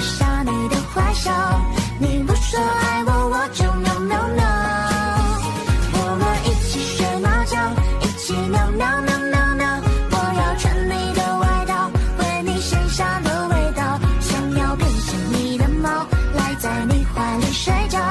摘下你的坏笑，你不说爱我，我就喵喵喵。我们一起学猫叫，一起喵喵喵喵喵。我要穿你的外套，闻你身上的味道，想要变成你的猫，赖在你怀里睡觉。